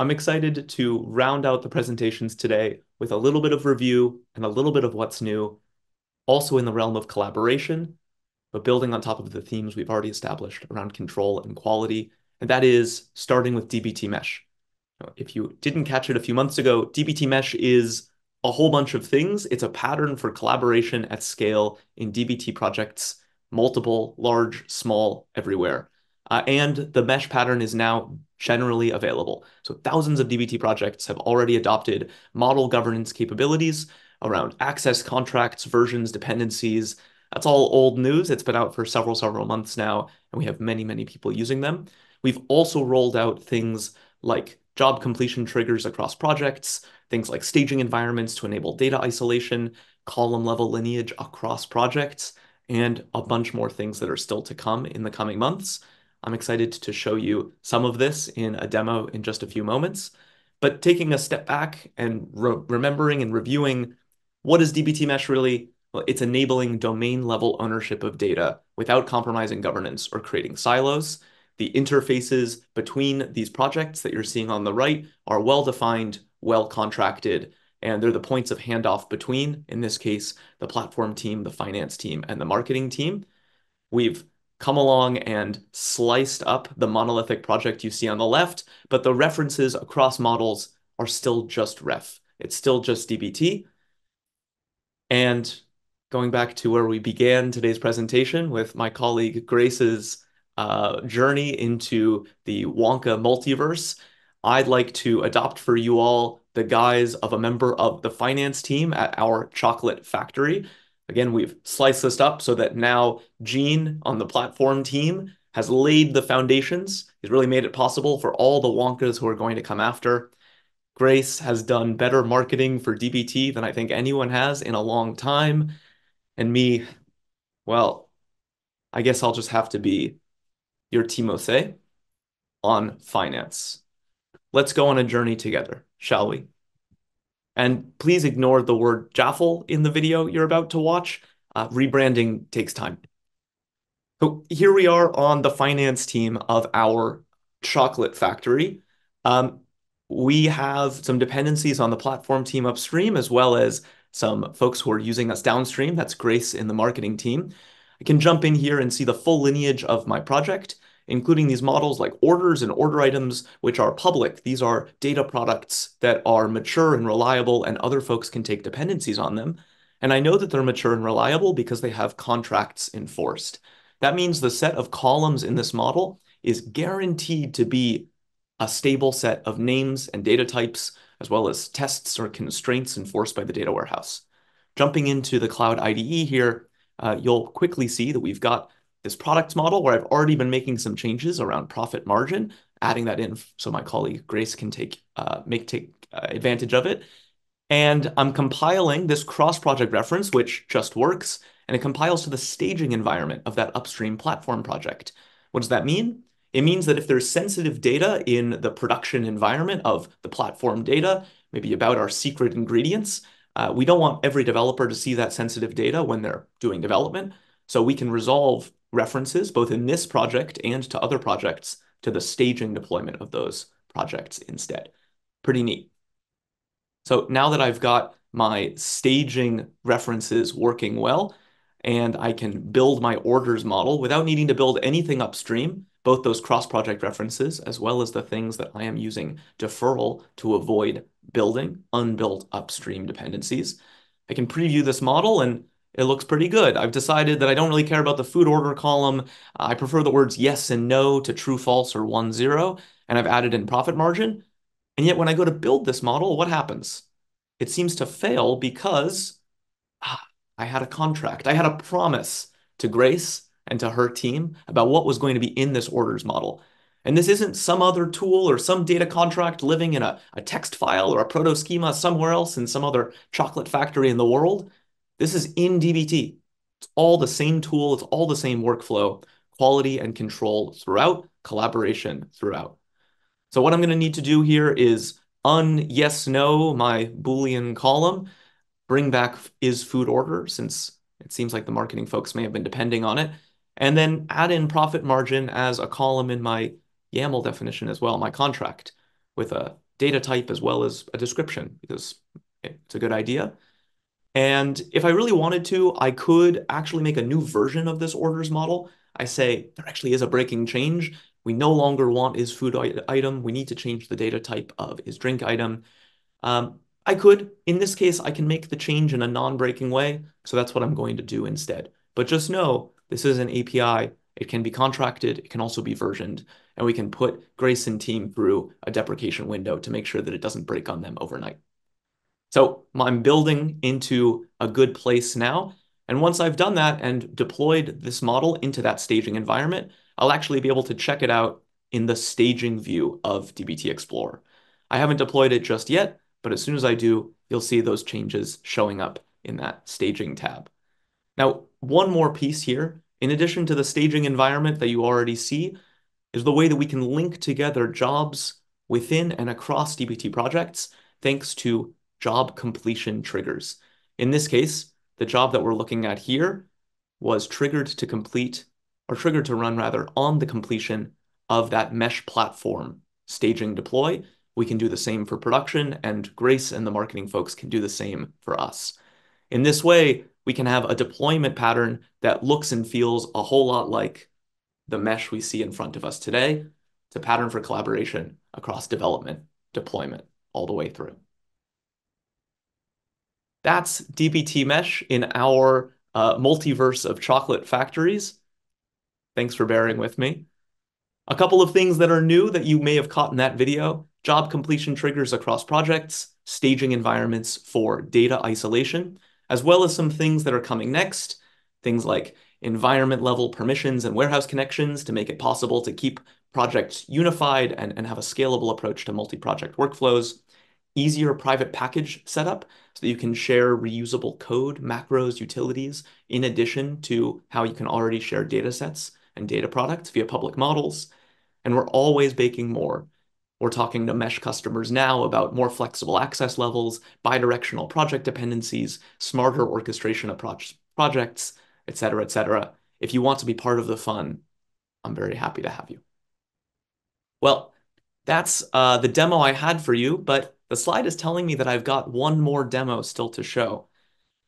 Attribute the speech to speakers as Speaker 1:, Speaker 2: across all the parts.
Speaker 1: I'm excited to round out the presentations today with a little bit of review and a little bit of what's new, also in the realm of collaboration, but building on top of the themes we've already established around control and quality, and that is starting with dbt mesh. If you didn't catch it a few months ago, dbt mesh is a whole bunch of things. It's a pattern for collaboration at scale in dbt projects, multiple, large, small, everywhere. Uh, and the mesh pattern is now generally available. So thousands of DBT projects have already adopted model governance capabilities around access contracts, versions, dependencies. That's all old news. It's been out for several, several months now, and we have many, many people using them. We've also rolled out things like job completion triggers across projects, things like staging environments to enable data isolation, column level lineage across projects, and a bunch more things that are still to come in the coming months. I'm excited to show you some of this in a demo in just a few moments. But taking a step back and re remembering and reviewing what is DBT Mesh really? Well, it's enabling domain level ownership of data without compromising governance or creating silos. The interfaces between these projects that you're seeing on the right are well defined, well contracted, and they're the points of handoff between, in this case, the platform team, the finance team, and the marketing team. We've come along and sliced up the monolithic project you see on the left, but the references across models are still just ref. It's still just DBT. And going back to where we began today's presentation with my colleague Grace's uh, journey into the Wonka multiverse, I'd like to adopt for you all the guise of a member of the finance team at our chocolate factory. Again, we've sliced this up so that now Gene on the platform team has laid the foundations. He's really made it possible for all the Wonkas who are going to come after. Grace has done better marketing for DBT than I think anyone has in a long time. And me, well, I guess I'll just have to be your Timothée on finance. Let's go on a journey together, shall we? And please ignore the word Jaffle in the video you're about to watch. Uh, rebranding takes time. So here we are on the finance team of our chocolate factory. Um, we have some dependencies on the platform team upstream, as well as some folks who are using us downstream. That's Grace in the marketing team. I can jump in here and see the full lineage of my project including these models like orders and order items, which are public. These are data products that are mature and reliable, and other folks can take dependencies on them. And I know that they're mature and reliable because they have contracts enforced. That means the set of columns in this model is guaranteed to be a stable set of names and data types, as well as tests or constraints enforced by the data warehouse. Jumping into the Cloud IDE here, uh, you'll quickly see that we've got this product model where I've already been making some changes around profit margin, adding that in so my colleague Grace can take uh, make take uh, advantage of it. And I'm compiling this cross-project reference, which just works, and it compiles to the staging environment of that upstream platform project. What does that mean? It means that if there's sensitive data in the production environment of the platform data, maybe about our secret ingredients, uh, we don't want every developer to see that sensitive data when they're doing development. So we can resolve references, both in this project and to other projects, to the staging deployment of those projects instead. Pretty neat. So now that I've got my staging references working well, and I can build my orders model without needing to build anything upstream, both those cross-project references as well as the things that I am using deferral to avoid building unbuilt upstream dependencies. I can preview this model and it looks pretty good. I've decided that I don't really care about the food order column. I prefer the words yes and no to true, false, or one, zero, and I've added in profit margin. And yet when I go to build this model, what happens? It seems to fail because ah, I had a contract. I had a promise to Grace and to her team about what was going to be in this orders model. And this isn't some other tool or some data contract living in a, a text file or a proto schema somewhere else in some other chocolate factory in the world. This is in DBT. It's all the same tool. It's all the same workflow, quality and control throughout, collaboration throughout. So what I'm going to need to do here is un yes, no, my Boolean column, bring back is food order since it seems like the marketing folks may have been depending on it, and then add in profit margin as a column in my YAML definition as well, my contract with a data type as well as a description because it's a good idea. And if I really wanted to, I could actually make a new version of this orders model. I say there actually is a breaking change. We no longer want is food item. We need to change the data type of is drink item. Um, I could, in this case, I can make the change in a non-breaking way. So that's what I'm going to do instead. But just know this is an API. It can be contracted. It can also be versioned. And we can put Grace and team through a deprecation window to make sure that it doesn't break on them overnight. So I'm building into a good place now. And once I've done that and deployed this model into that staging environment, I'll actually be able to check it out in the staging view of dbt Explorer. I haven't deployed it just yet, but as soon as I do, you'll see those changes showing up in that staging tab. Now, one more piece here, in addition to the staging environment that you already see, is the way that we can link together jobs within and across dbt projects thanks to job completion triggers. In this case, the job that we're looking at here was triggered to complete, or triggered to run rather, on the completion of that mesh platform staging deploy. We can do the same for production, and Grace and the marketing folks can do the same for us. In this way, we can have a deployment pattern that looks and feels a whole lot like the mesh we see in front of us today. It's a pattern for collaboration across development, deployment, all the way through. That's dbt Mesh in our uh, multiverse of chocolate factories. Thanks for bearing with me. A couple of things that are new that you may have caught in that video, job completion triggers across projects, staging environments for data isolation, as well as some things that are coming next, things like environment level permissions and warehouse connections to make it possible to keep projects unified and, and have a scalable approach to multi-project workflows, easier private package setup so that you can share reusable code, macros, utilities, in addition to how you can already share data sets and data products via public models. And we're always baking more. We're talking to mesh customers now about more flexible access levels, bidirectional project dependencies, smarter orchestration of pro projects, et cetera, et cetera. If you want to be part of the fun, I'm very happy to have you. Well, that's uh, the demo I had for you, but the slide is telling me that I've got one more demo still to show.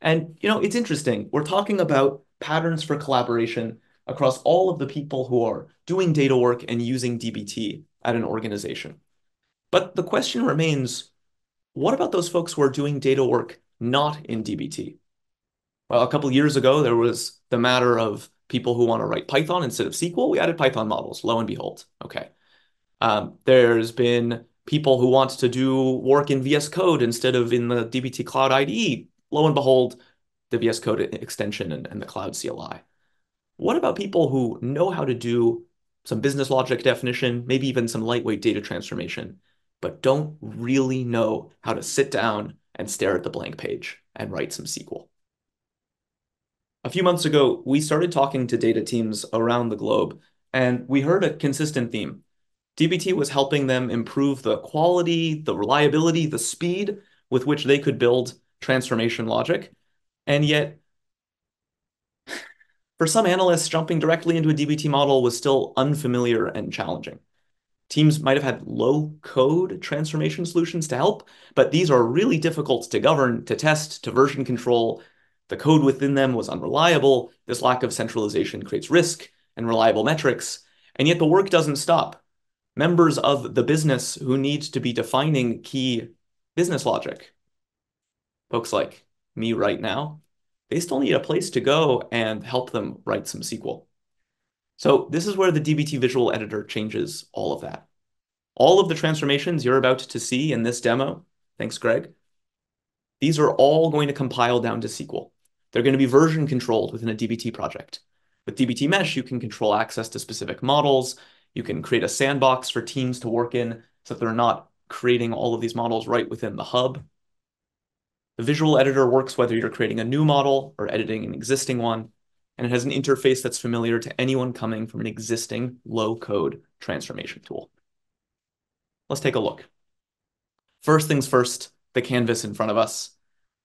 Speaker 1: And, you know, it's interesting. We're talking about patterns for collaboration across all of the people who are doing data work and using DBT at an organization. But the question remains, what about those folks who are doing data work not in DBT? Well, a couple years ago, there was the matter of people who want to write Python instead of SQL. We added Python models, lo and behold. Okay. Um, there's been people who want to do work in VS Code instead of in the DBT Cloud IDE, lo and behold, the VS Code extension and, and the Cloud CLI. What about people who know how to do some business logic definition, maybe even some lightweight data transformation, but don't really know how to sit down and stare at the blank page and write some SQL? A few months ago, we started talking to data teams around the globe, and we heard a consistent theme DBT was helping them improve the quality, the reliability, the speed with which they could build transformation logic. And yet, for some analysts, jumping directly into a DBT model was still unfamiliar and challenging. Teams might have had low code transformation solutions to help, but these are really difficult to govern, to test, to version control. The code within them was unreliable. This lack of centralization creates risk and reliable metrics. And yet the work doesn't stop members of the business who need to be defining key business logic. Folks like me right now, they still need a place to go and help them write some SQL. So this is where the DBT visual editor changes all of that. All of the transformations you're about to see in this demo, thanks Greg, these are all going to compile down to SQL. They're going to be version controlled within a DBT project. With DBT Mesh, you can control access to specific models, you can create a sandbox for teams to work in so that they're not creating all of these models right within the hub. The visual editor works whether you're creating a new model or editing an existing one, and it has an interface that's familiar to anyone coming from an existing low-code transformation tool. Let's take a look. First things first, the canvas in front of us.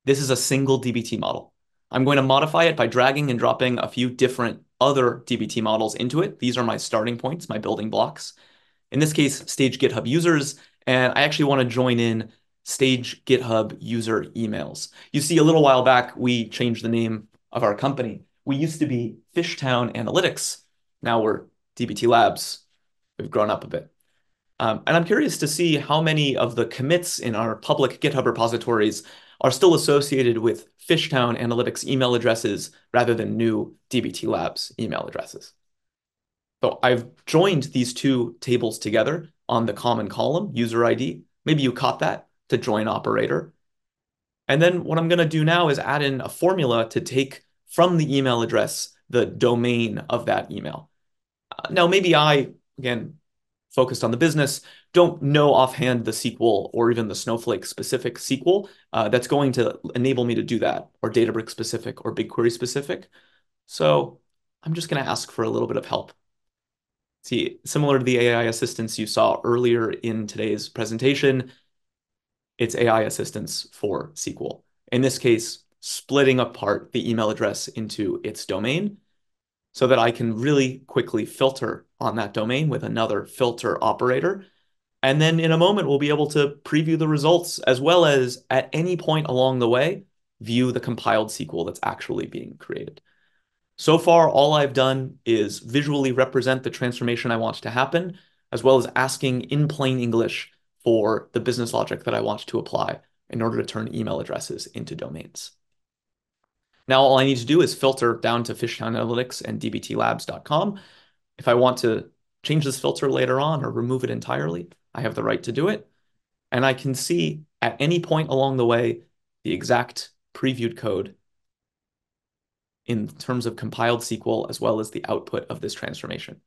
Speaker 1: This is a single DBT model. I'm going to modify it by dragging and dropping a few different other DBT models into it. These are my starting points, my building blocks. In this case, stage GitHub users and I actually want to join in Stage GitHub user emails. You see, a little while back, we changed the name of our company. We used to be Fishtown Analytics. Now we're DBT Labs. We've grown up a bit. Um, and I'm curious to see how many of the commits in our public GitHub repositories are still associated with Fishtown Analytics email addresses rather than new DBT Labs email addresses. So I've joined these two tables together on the common column, user ID. Maybe you caught that to join operator. And then what I'm going to do now is add in a formula to take from the email address the domain of that email. Now, maybe I, again, focused on the business, don't know offhand the SQL or even the Snowflake specific SQL uh, that's going to enable me to do that, or Databricks specific or BigQuery specific. So I'm just going to ask for a little bit of help. See, similar to the AI assistants you saw earlier in today's presentation, it's AI assistants for SQL. In this case, splitting apart the email address into its domain so that I can really quickly filter on that domain with another filter operator. And then in a moment, we'll be able to preview the results as well as at any point along the way, view the compiled SQL that's actually being created. So far, all I've done is visually represent the transformation I want to happen, as well as asking in plain English for the business logic that I want to apply in order to turn email addresses into domains. Now all I need to do is filter down to Fishtown Analytics and dbtlabs.com. If I want to change this filter later on or remove it entirely, I have the right to do it. And I can see at any point along the way the exact previewed code in terms of compiled SQL as well as the output of this transformation.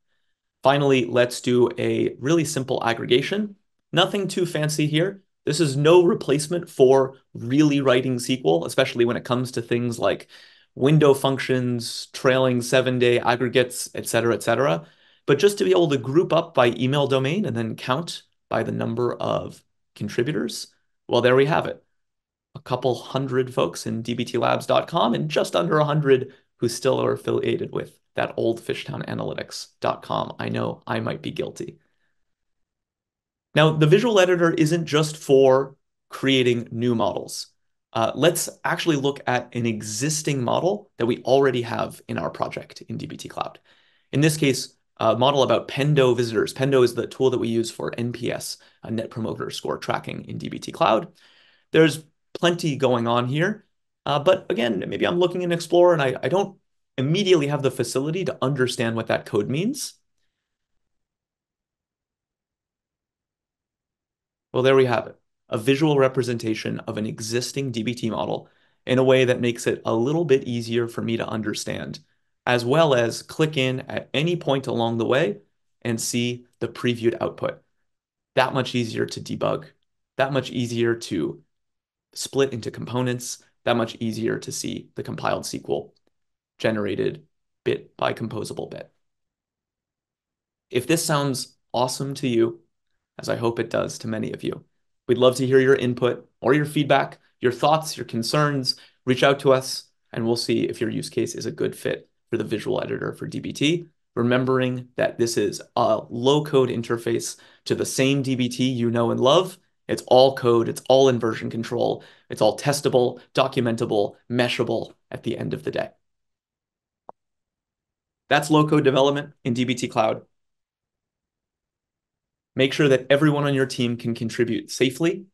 Speaker 1: Finally, let's do a really simple aggregation. Nothing too fancy here. This is no replacement for really writing SQL, especially when it comes to things like window functions, trailing seven-day aggregates, et cetera, et cetera. But just to be able to group up by email domain and then count by the number of contributors, well, there we have it. A couple hundred folks in dbtlabs.com and just under 100 who still are affiliated with that old fishtownanalytics.com. I know I might be guilty. Now, the visual editor isn't just for creating new models. Uh, let's actually look at an existing model that we already have in our project in dbt Cloud. In this case, a model about Pendo visitors. Pendo is the tool that we use for NPS, a Net Promoter Score tracking in dbt Cloud. There's plenty going on here, uh, but again, maybe I'm looking in Explorer and I, I don't immediately have the facility to understand what that code means. Well, there we have it, a visual representation of an existing DBT model in a way that makes it a little bit easier for me to understand, as well as click in at any point along the way and see the previewed output. That much easier to debug, that much easier to split into components, that much easier to see the compiled SQL generated bit by composable bit. If this sounds awesome to you, as I hope it does to many of you. We'd love to hear your input or your feedback, your thoughts, your concerns. Reach out to us, and we'll see if your use case is a good fit for the visual editor for DBT. Remembering that this is a low code interface to the same DBT you know and love. It's all code, it's all in version control, it's all testable, documentable, meshable at the end of the day. That's low code development in DBT Cloud. Make sure that everyone on your team can contribute safely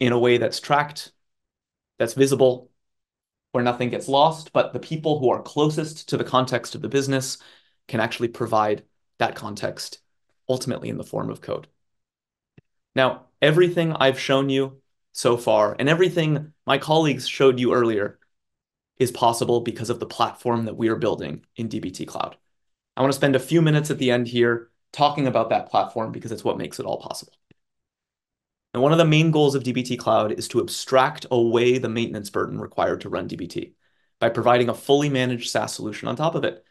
Speaker 1: in a way that's tracked, that's visible, where nothing gets lost, but the people who are closest to the context of the business can actually provide that context ultimately in the form of code. Now, everything I've shown you so far and everything my colleagues showed you earlier is possible because of the platform that we are building in DBT Cloud. I want to spend a few minutes at the end here talking about that platform because it's what makes it all possible. And one of the main goals of DBT Cloud is to abstract away the maintenance burden required to run DBT by providing a fully managed SaaS solution on top of it.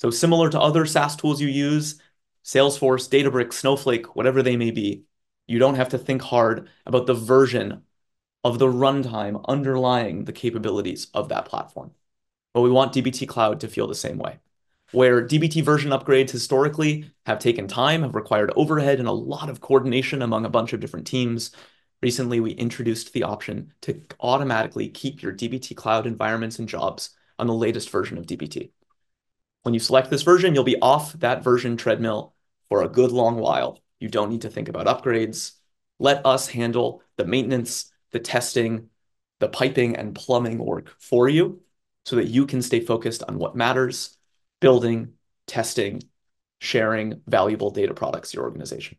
Speaker 1: So similar to other SaaS tools you use, Salesforce, Databricks, Snowflake, whatever they may be, you don't have to think hard about the version of the runtime underlying the capabilities of that platform. But we want DBT Cloud to feel the same way. Where DBT version upgrades historically have taken time, have required overhead and a lot of coordination among a bunch of different teams. Recently, we introduced the option to automatically keep your DBT Cloud environments and jobs on the latest version of DBT. When you select this version, you'll be off that version treadmill for a good long while. You don't need to think about upgrades. Let us handle the maintenance, the testing, the piping and plumbing work for you so that you can stay focused on what matters building, testing, sharing valuable data products to your organization.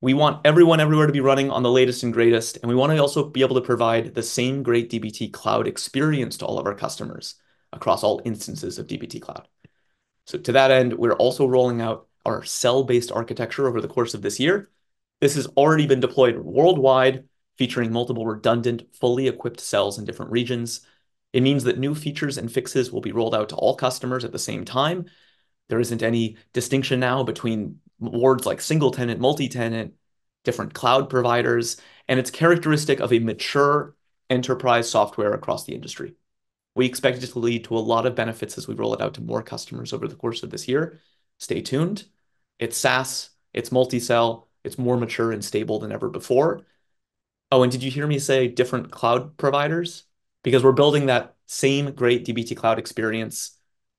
Speaker 1: We want everyone everywhere to be running on the latest and greatest, and we want to also be able to provide the same great DBT Cloud experience to all of our customers across all instances of DBT Cloud. So to that end, we're also rolling out our cell-based architecture over the course of this year. This has already been deployed worldwide, featuring multiple redundant, fully equipped cells in different regions. It means that new features and fixes will be rolled out to all customers at the same time. There isn't any distinction now between words like single tenant, multi-tenant, different cloud providers, and it's characteristic of a mature enterprise software across the industry. We expect it to lead to a lot of benefits as we roll it out to more customers over the course of this year. Stay tuned. It's SaaS, it's multi-cell, it's more mature and stable than ever before. Oh, and did you hear me say different cloud providers? Because we're building that same great DBT Cloud experience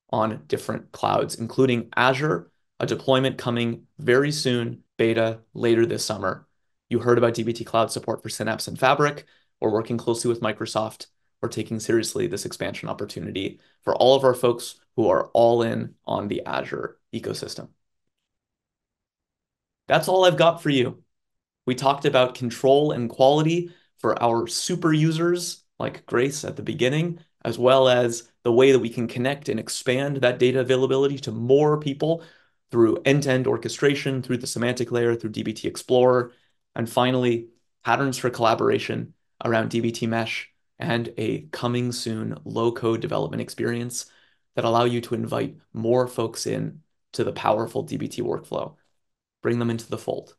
Speaker 1: on different clouds, including Azure, a deployment coming very soon, beta later this summer. You heard about DBT Cloud support for Synapse and Fabric. We're working closely with Microsoft. We're taking seriously this expansion opportunity for all of our folks who are all in on the Azure ecosystem. That's all I've got for you. We talked about control and quality for our super users like Grace at the beginning, as well as the way that we can connect and expand that data availability to more people through end-to-end orchestration, through the semantic layer, through dbt Explorer, and finally, patterns for collaboration around dbt Mesh and a coming soon low-code development experience that allow you to invite more folks in to the powerful dbt workflow. Bring them into the fold.